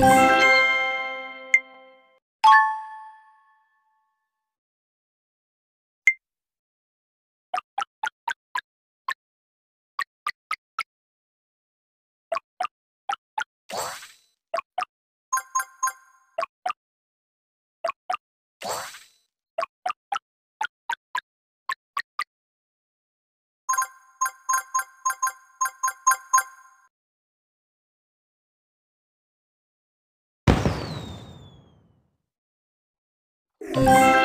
Bye. 음.